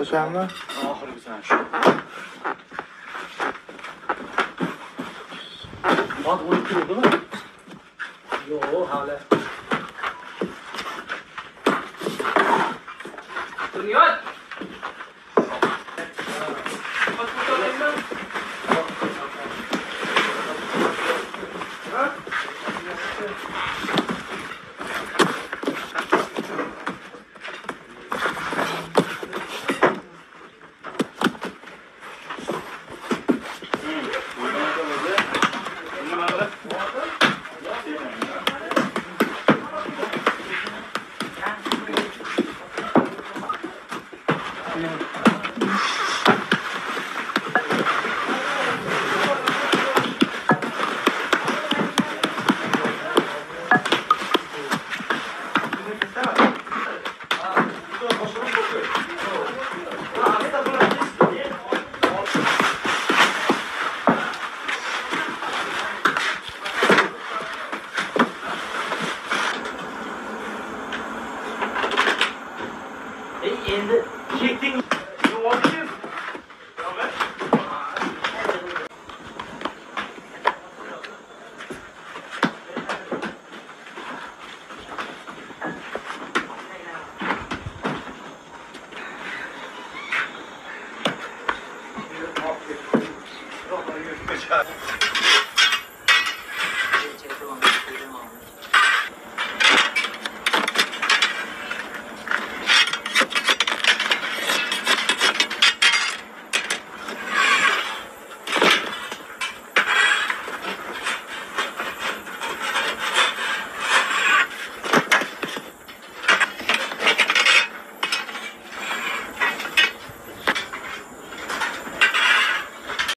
kıstacağım mı? Ahır bir tane şu. Bak 12 kilo değil mi? Yo hala. Duruyor. Elinde çektin. You want it? Good job.